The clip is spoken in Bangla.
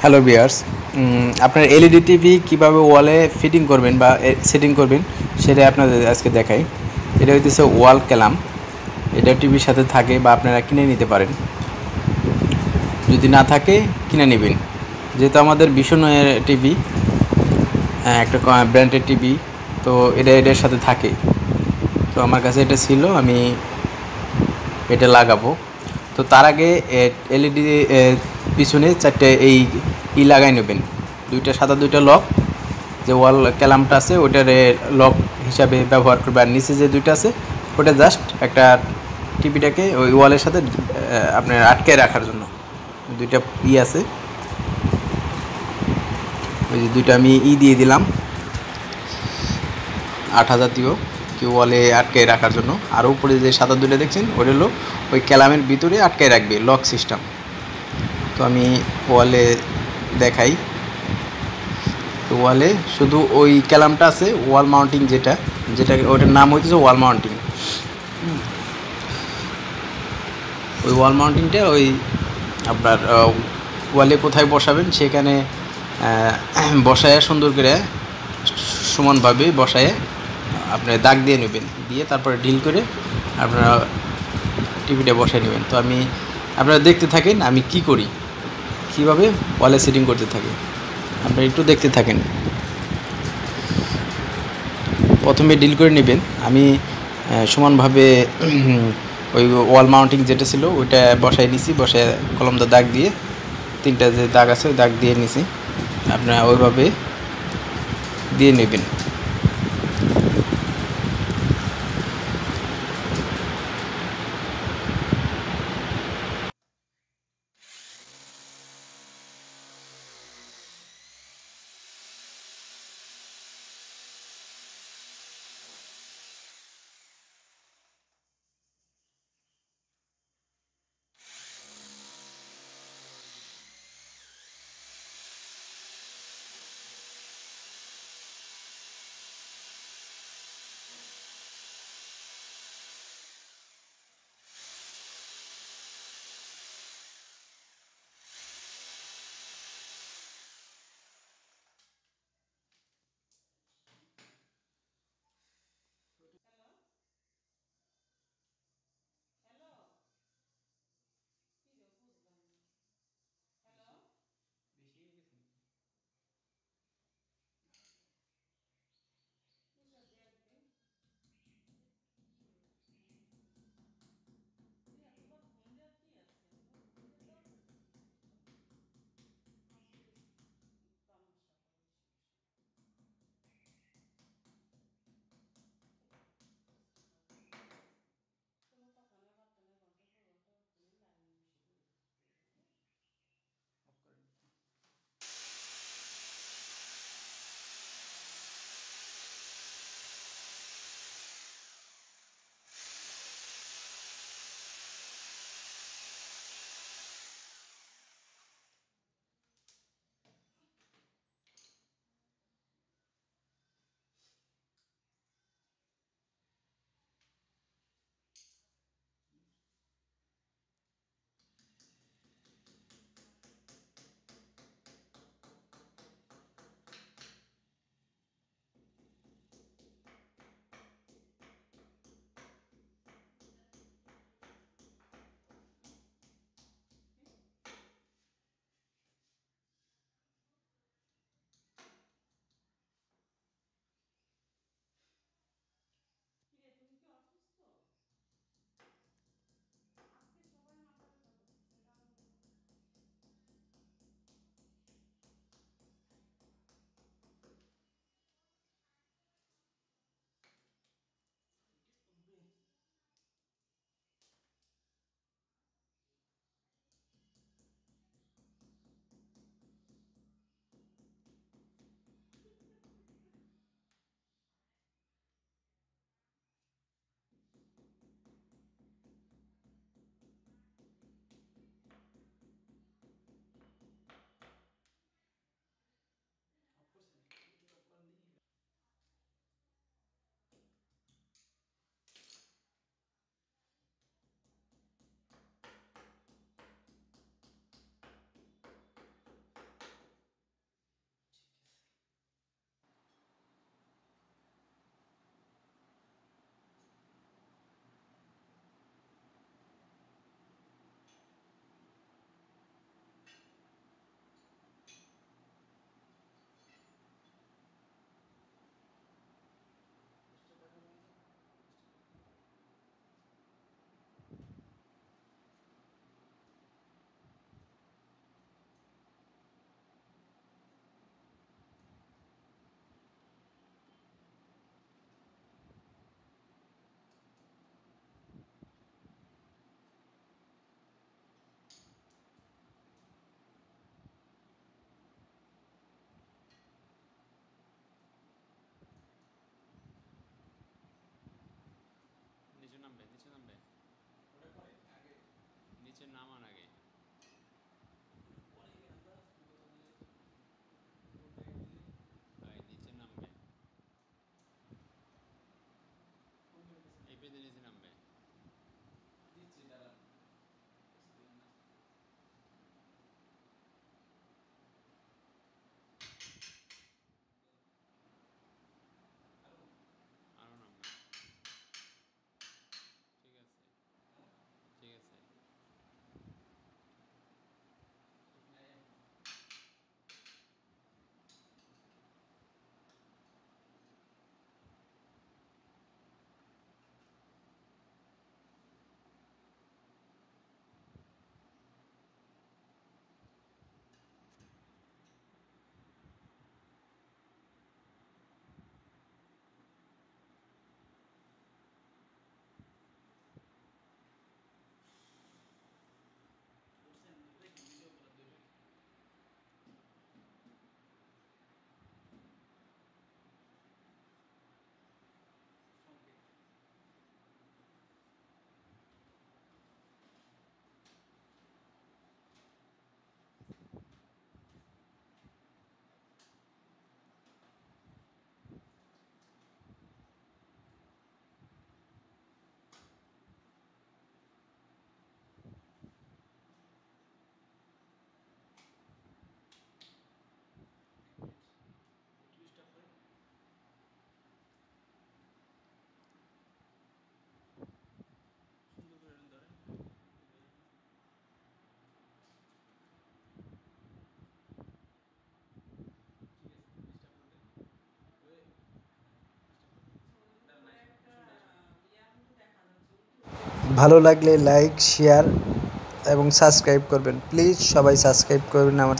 হ্যালো বিয়ার্স আপনার এলইডি টিভি কীভাবে ওয়ালে ফিটিং করবেন বা সেটিং করবেন সেটা আপনাদের আজকে দেখাই। এটা হইতেছে ওয়াল ক্যালাম এটা টিভির সাথে থাকে বা আপনারা কিনে নিতে পারেন। যদি না থাকে, কিনে নেবেন। যেহেতু আমাদের ভীষণের টিভি একটা ব্র্যান্ডের টিভি তো এটা, এটার সাথে থাকে। তো আমার কাছে এটা ছিল, আমি এটা লাগাবো। তো তার আগে এলইডি পিছনে চারটে এই ই লাগাই নেবেন। দুইটা সাদা, দুইটা লক। যে ওয়াল ক্যালামটা আছে ওইটার লক হিসাবে ব্যবহার করবে। আর নিচে যে দুইটা আছে, ওটা জাস্ট একটা টিভিটাকে ওই ওয়ালের সাথে আপনার আটকে রাখার জন্য। দুইটা ই আছে। ওই যে দুইটা আমি ই দিয়ে দিলাম। আট জাতীয় কি ওয়ালে আটকে রাখার জন্য। আর উপরে যে সাদা দুটো দেখছেন, ওটা হলো ওই ক্যালামের ভিতরে আটকে রাখবে লক সিস্টেম। তো আমি ওয়ালে দেখাই। তো ওয়ালে শুধু ওই ক্যালামটা আছে, ওয়াল মাউন্টিং যেটা যেটা ওটার নাম হইতেছে ওয়াল মাউন্টিং। ওই ওয়াল মাউন্টিংটা ওই আপনার ওয়ালে কোথায় বসাবেন সেখানে বসায় সুন্দর করে সমানভাবে বসায় আপনার দাগ দিয়ে নেবেন। দিয়ে তারপরে ডিল করে আপনারা টিভিটা বসায় নেবেন। তো আমি, আপনারা দেখতে থাকেন আমি কি করি। কীভাবে ওয়ালে সেটিং করতে থাকি। আপনারা একটু দেখতে থাকেন। প্রথমে ডিল করে নেবেন। আমি সমানভাবে ওই ওয়াল মাউন্টিং যেটা ছিল, ওইটা বসাই নিছি। বসায় কলমটা দাগ দিয়ে, তিনটা যে দাগ আছে, ওই দাগ দিয়ে নিছি। আপনারা ওইভাবে দিয়ে নেবেন। ভালো লাগলে লাইক শেয়ার এবং সাবস্ক্রাইব করবেন। প্লিজ সবাই সাবস্ক্রাইব করবেন আমার